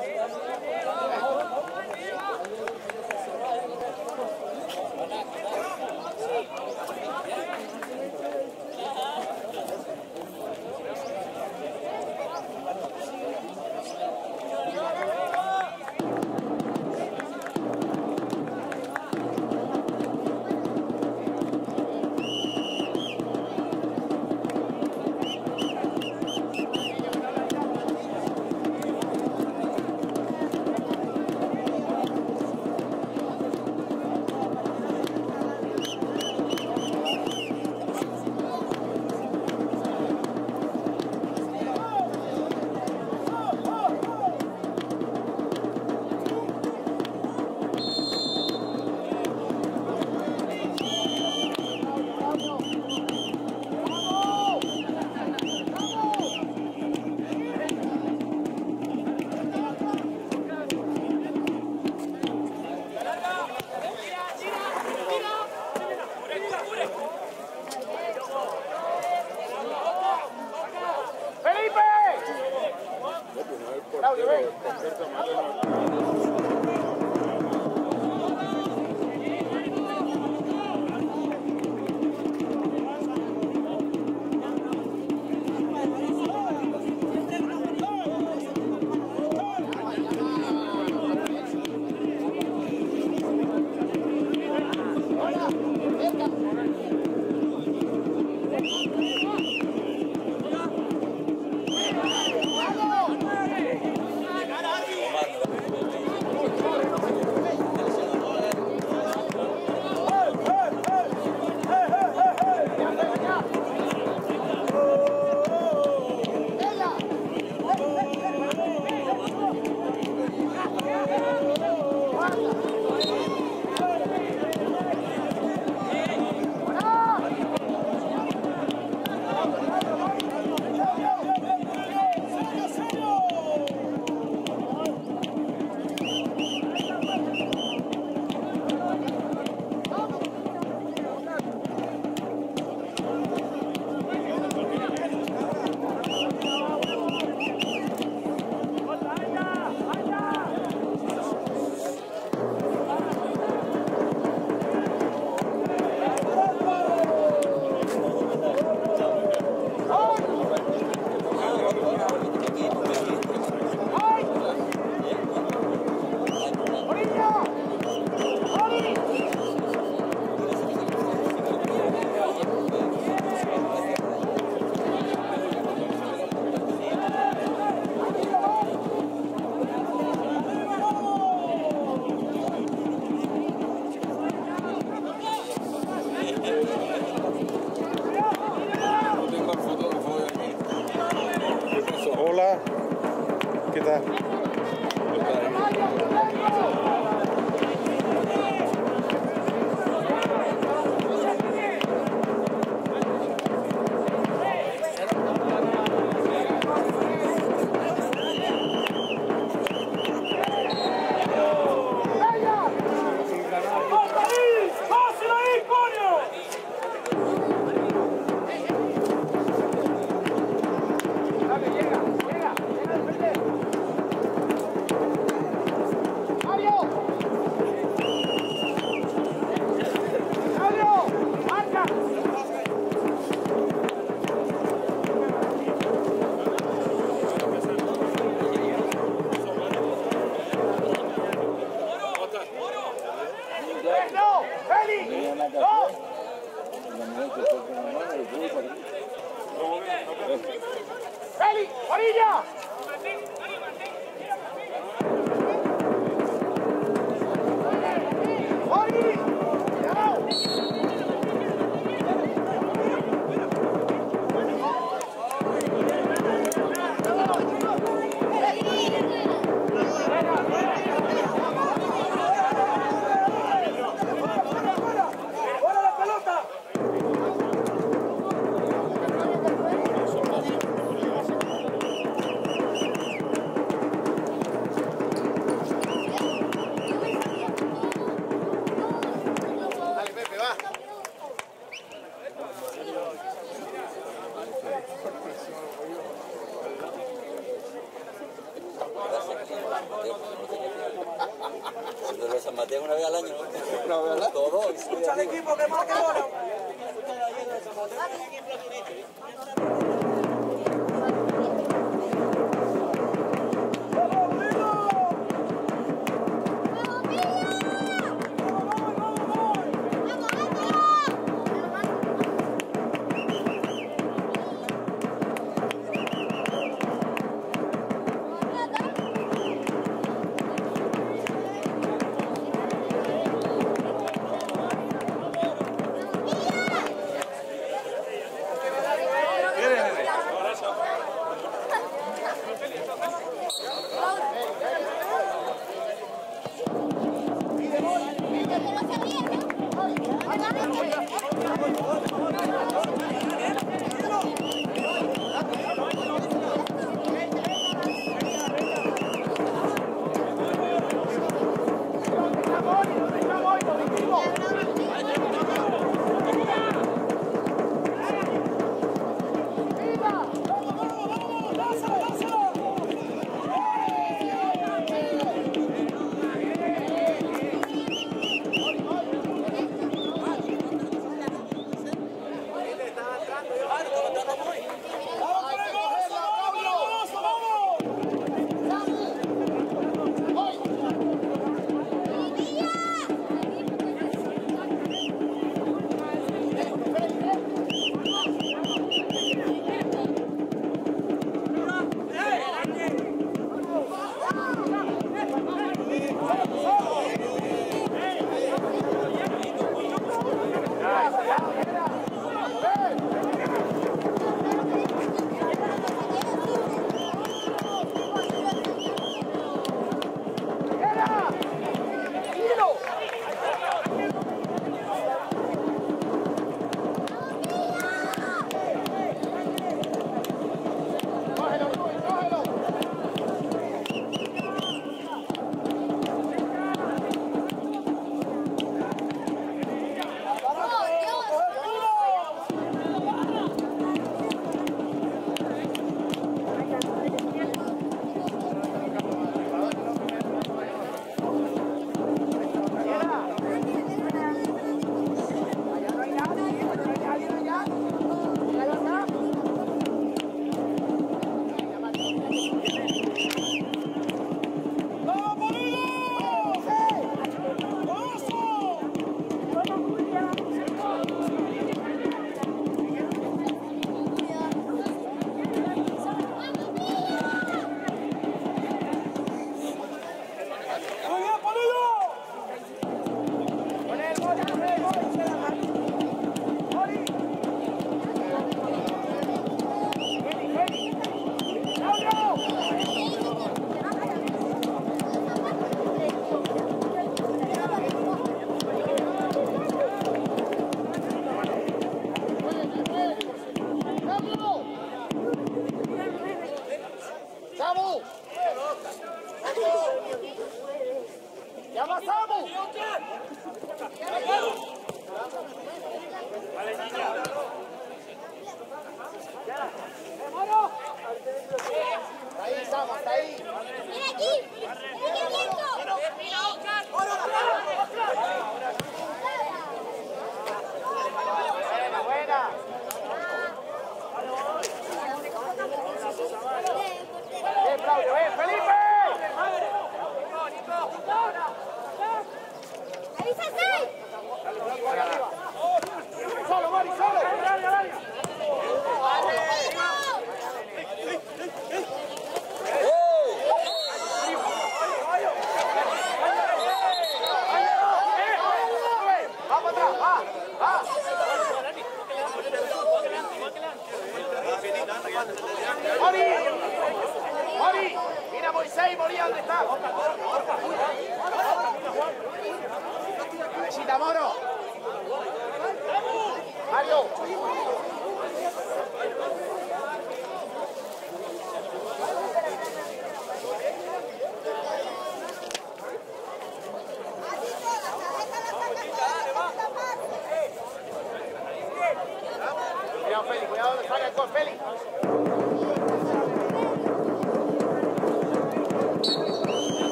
Vamos lá,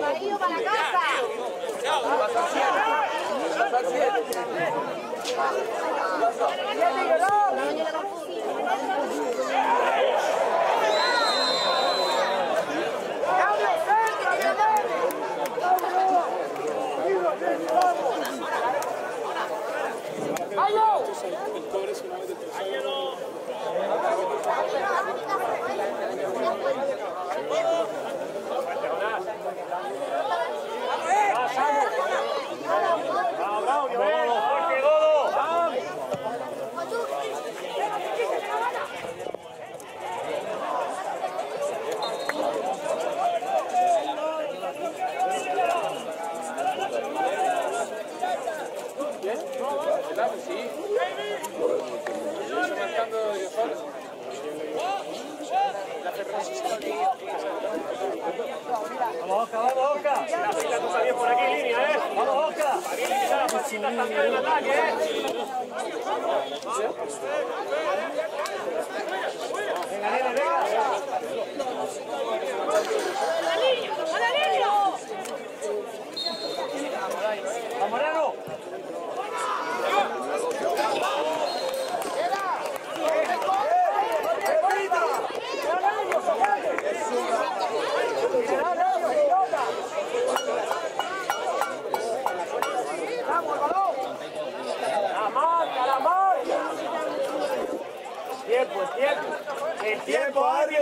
Marido para la casa. Sí. Yo. Vamos, Oca, vamos, Oca. La fila tú sabías por aquí, línea, ¿eh? Vamos, Oca. La pasita también en ataque, ¿eh? Venga, venga, venga. La línea.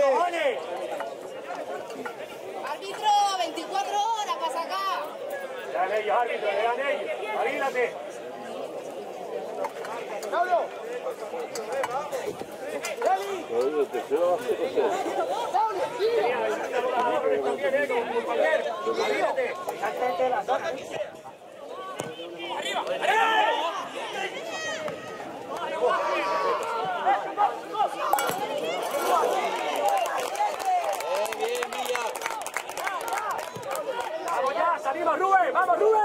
cojones! ¡Árbitro! ¡24 horas para sacar! Lean ellos, árbitro, lean ellos. ¡Avílate! ¡Pablo! ¡Arriba! ¡Arriba! ¡Vamos, nube!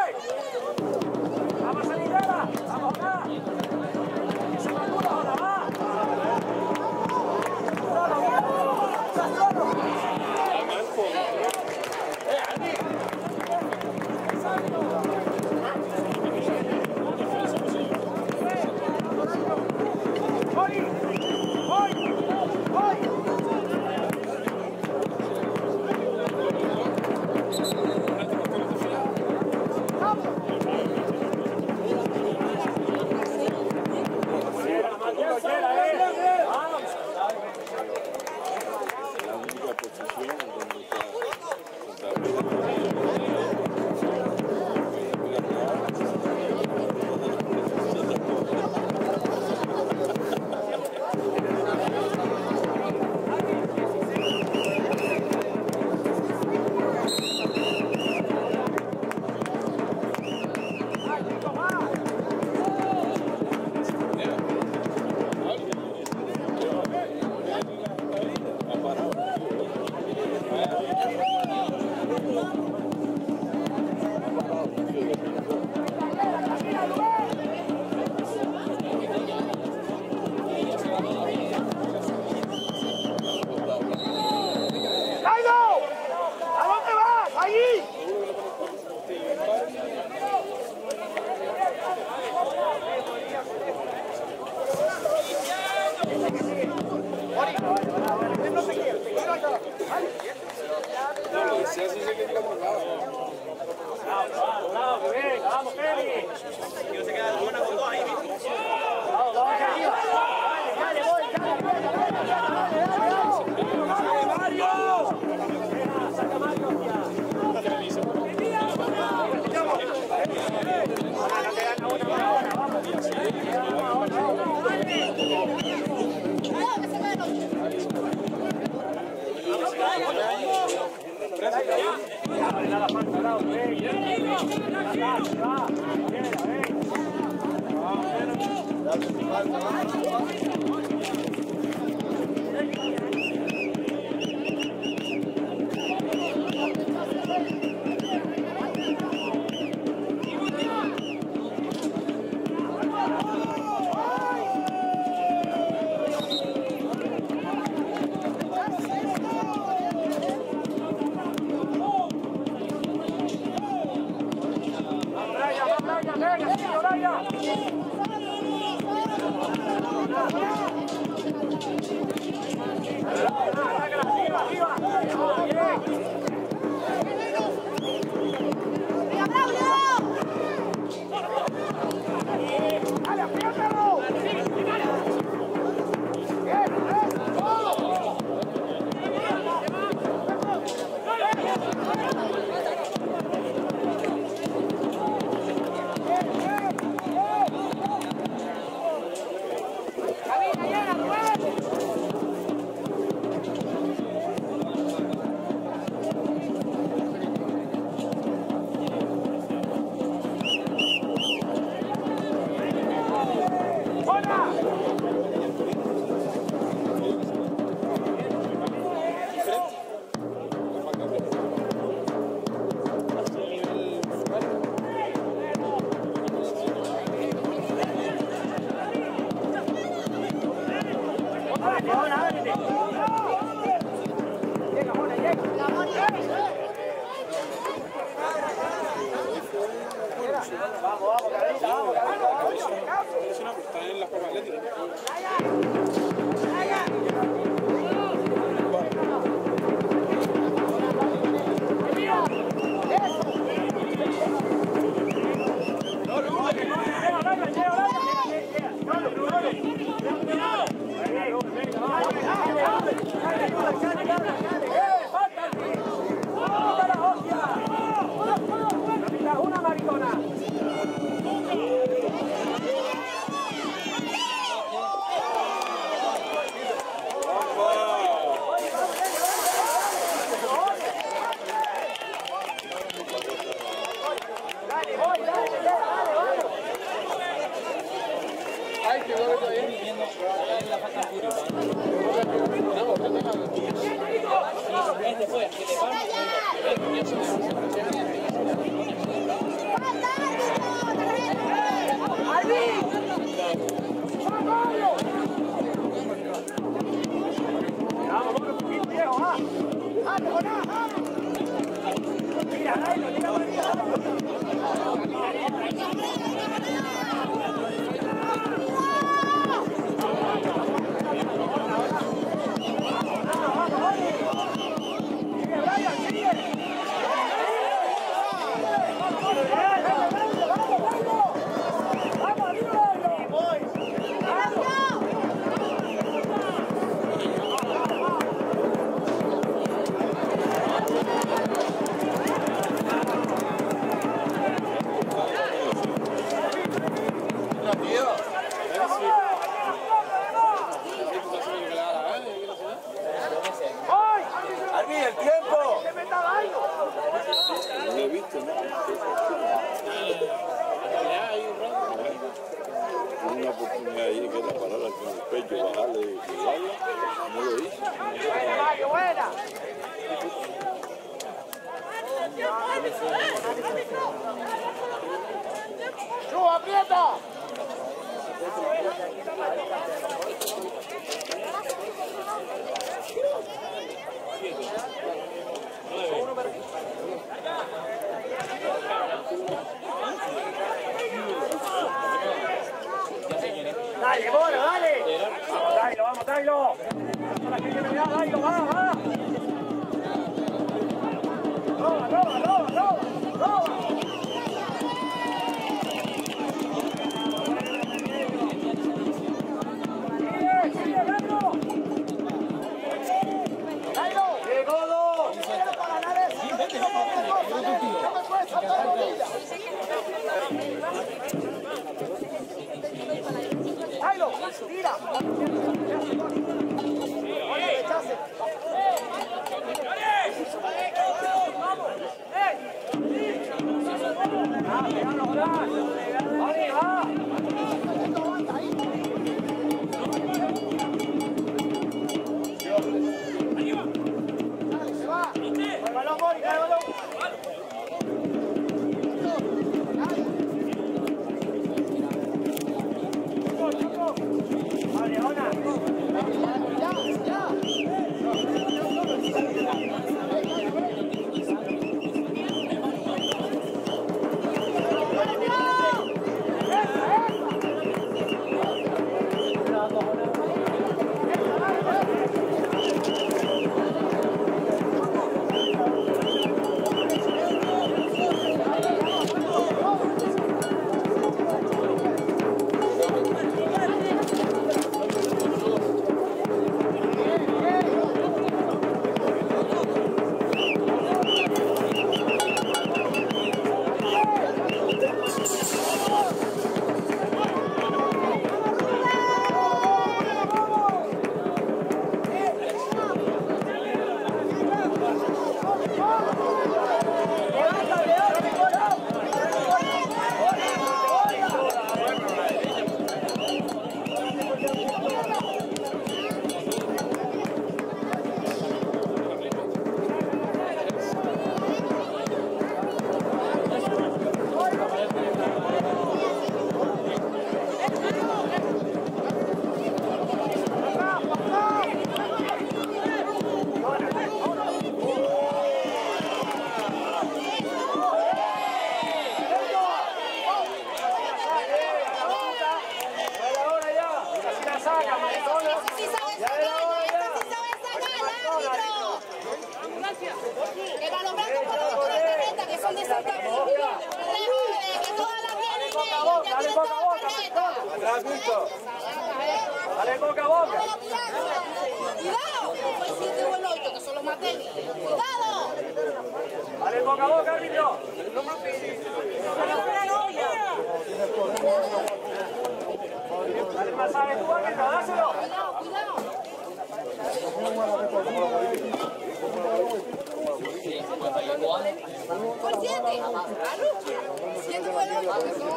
Fue el 7. Arrucha. 7 o el 8, que son...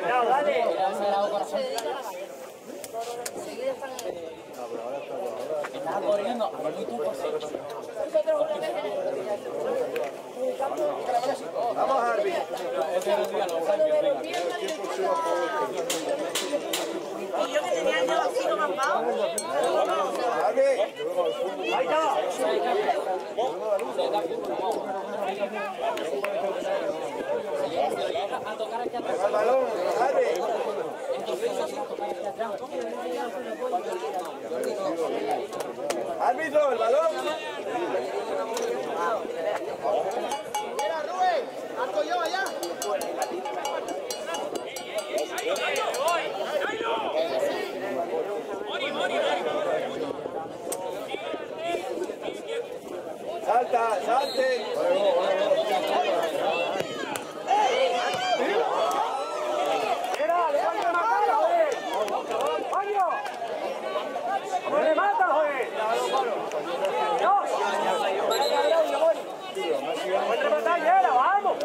Cuidado, dale. Se dedican a la vaina. Enseguida están en... Vamos, árbitro. Ahí está. El Árbitro, el balón. Mira, Rubén, marco yo allá. Salta, salte. Mira, joder. ¡Mario! ¿Cómo le mata, joder? ¡Dos! ¡Otra vamos!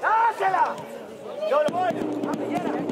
¡Dásela! Yo lo voy. Dame,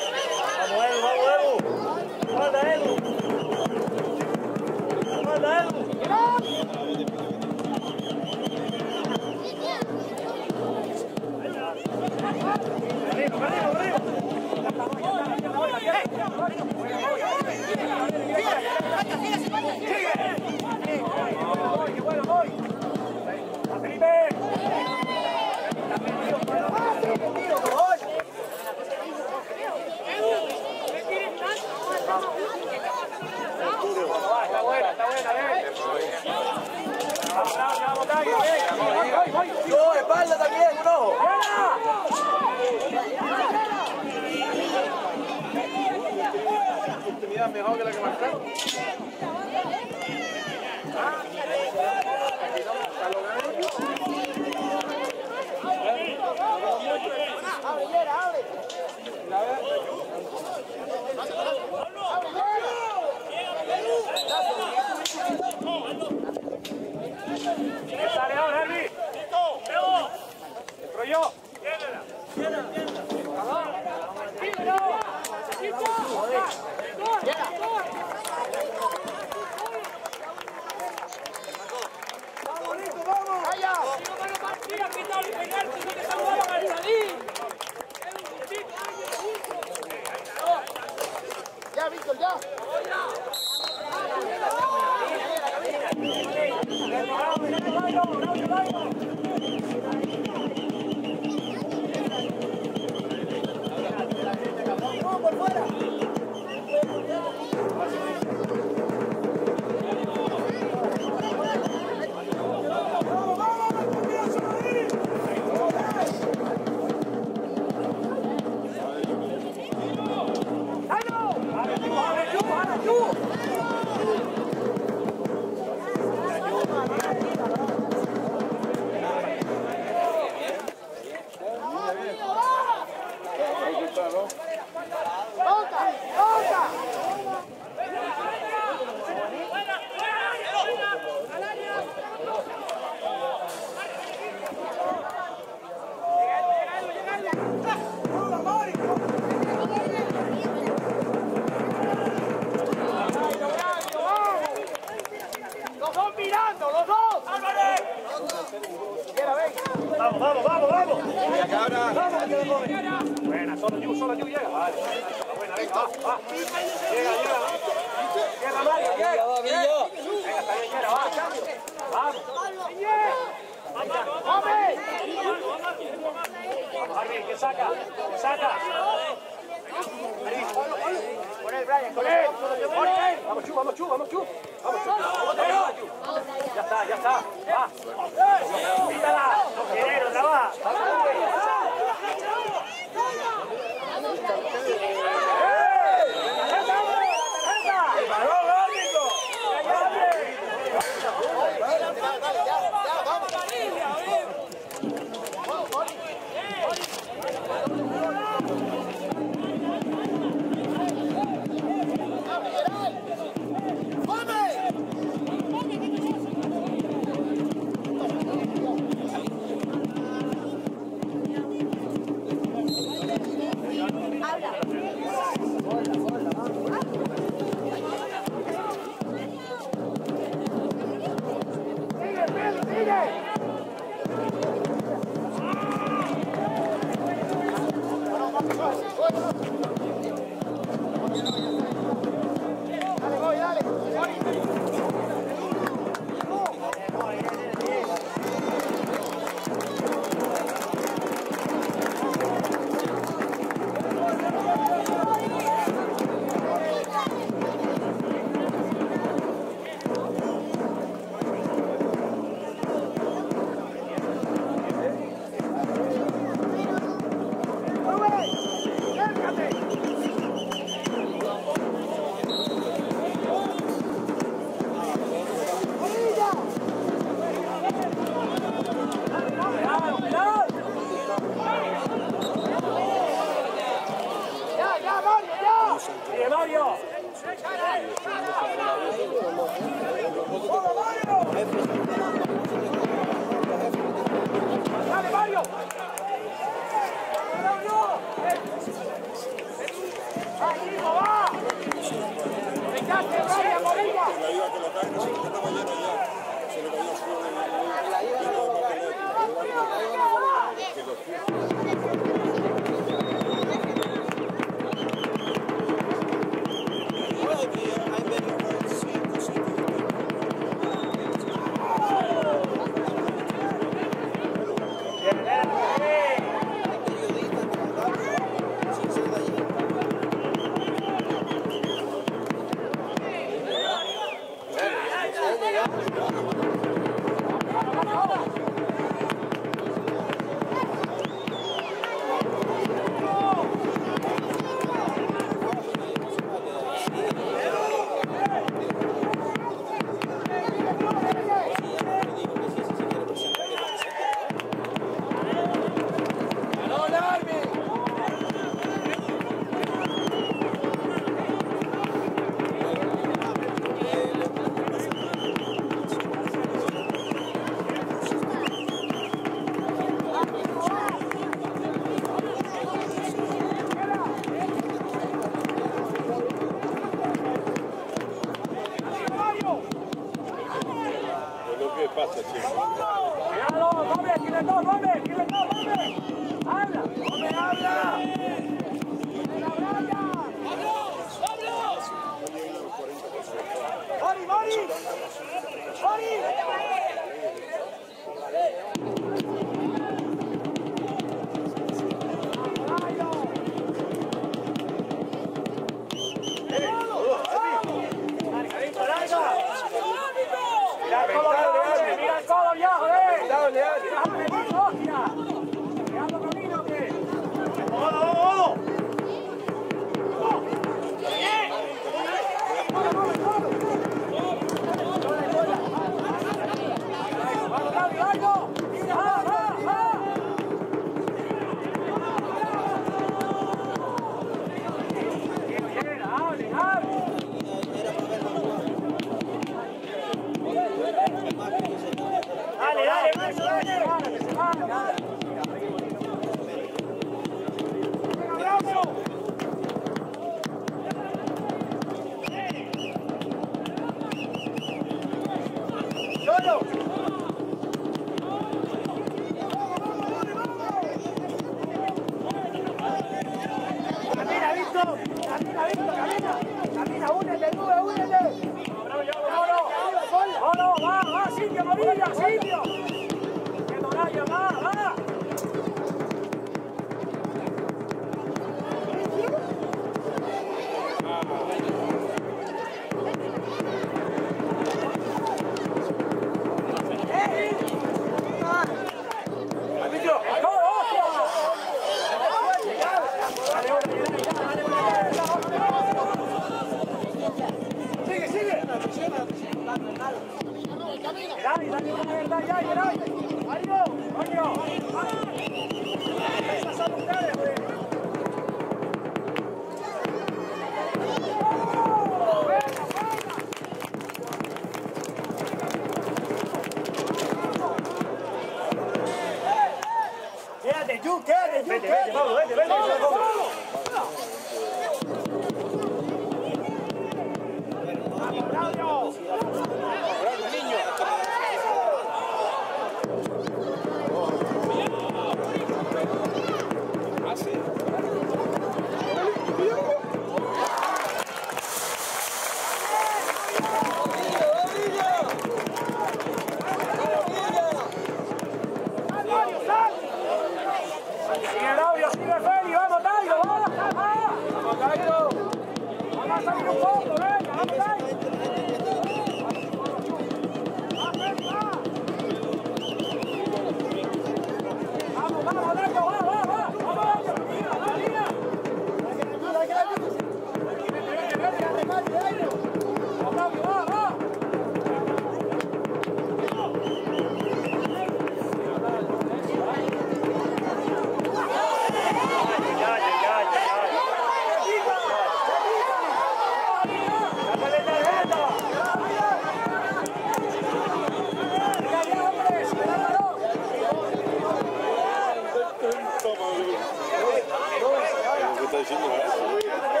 ¿Qué está diciendo?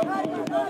Arriba,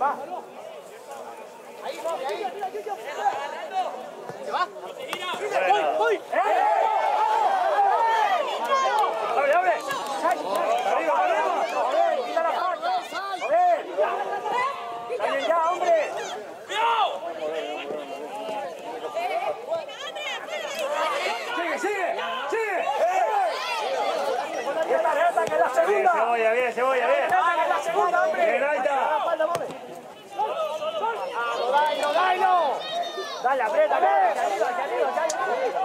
Va. Ahí, Bobby, ahí. ¿Se va? ¡Voy, voy! ¡Abre, abre! ¡Arriba, arriba! ¡Joder, quita la falta! ¡Joder! ¡Está bien ya, hombre! ¡Sigue, sigue! ¡Sigue! ¡Esta, esta, que es la segunda! Cebolla, bien, cebolla, bien. ¡Esta, que es la segunda, hombre! Bien, ahí está. ¡Vamos, Dailo, Dailo! Dale, que arriba.